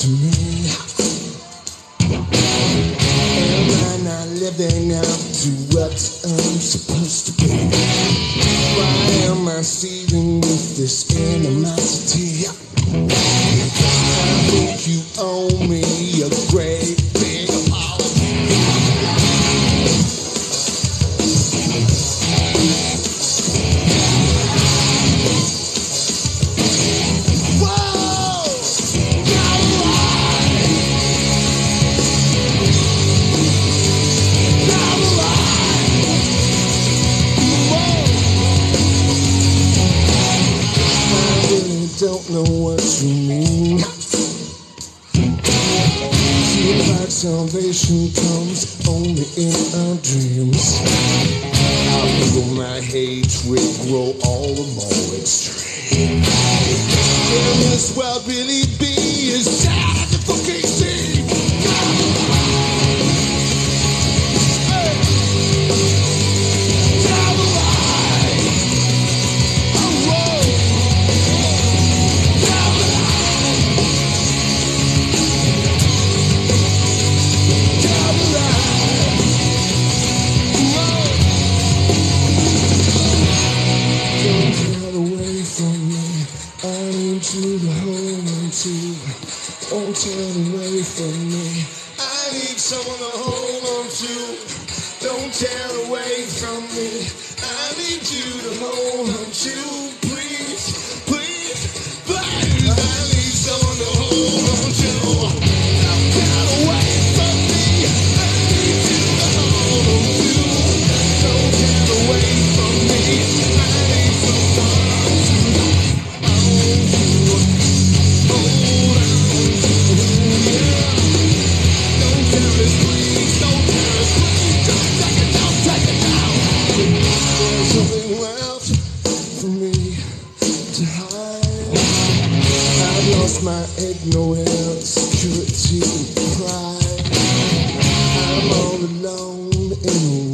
to me. Am I not living up to what I'm supposed to be? Why am I seething with this animosity? Don't know what you mean. Seems like salvation comes only in our dreams. I feel my hatred grow all the more extreme. Can this world really be as sad you to hold on to. Don't turn away from me. I need someone to hold on to. Don't tear away from me. I need you to hold on to. Lost my ignorance, security, pride. I'm all alone in